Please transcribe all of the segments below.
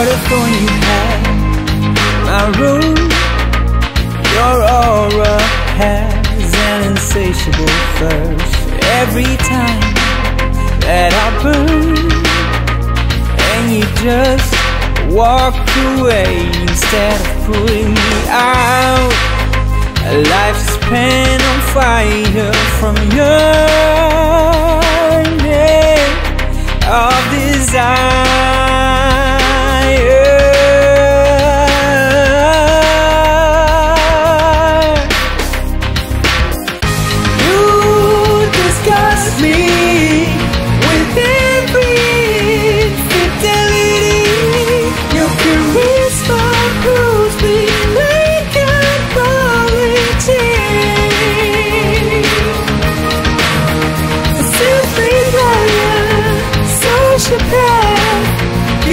What a thorn you had, my rose. Your aura has an insatiable thirst. Every time that I burn, and you just walk away instead of putting me out. A life spent on fire from yearning of desire.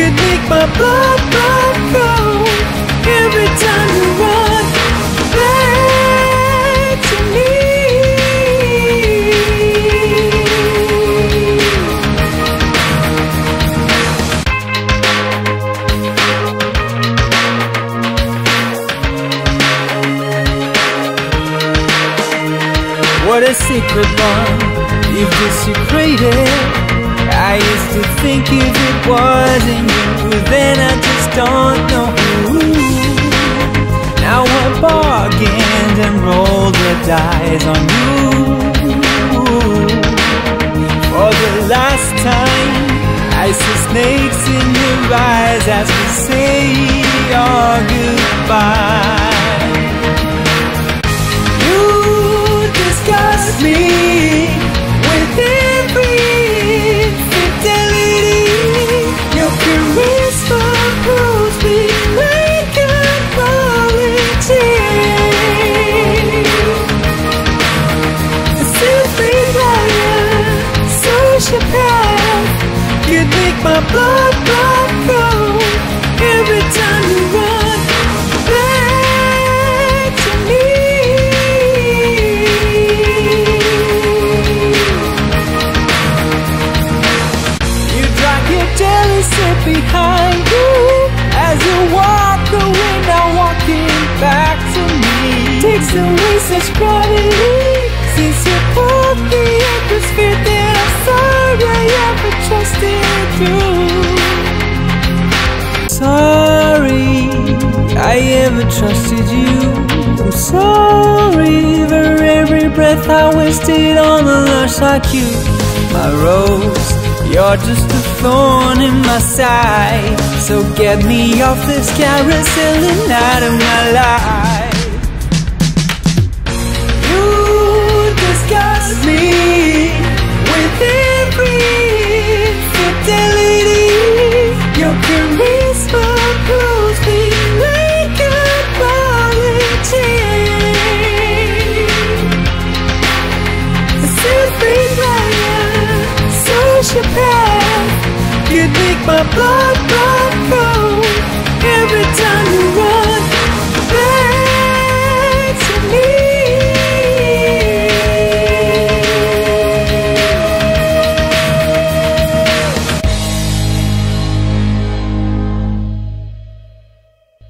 You'd make my blood, blood go every time you run back to me. What a secret bond you've desecrated. I used to think if it wasn't you, then I just don't know who. Now I bargained and rolled the dice on you. For the last time, I see snakes in your eyes as we say our goodbye. My blood, blood go every time you run back to me. You drag your jealousy behind you as you walk the away, now walking back to me. Takes away such gravity since you put you. Sorry I ever trusted you. I'm sorry for every breath I wasted on a lush like you. My rose, you're just a thorn in my side. So get me off this carousel and out of my life. You disgust me my blood,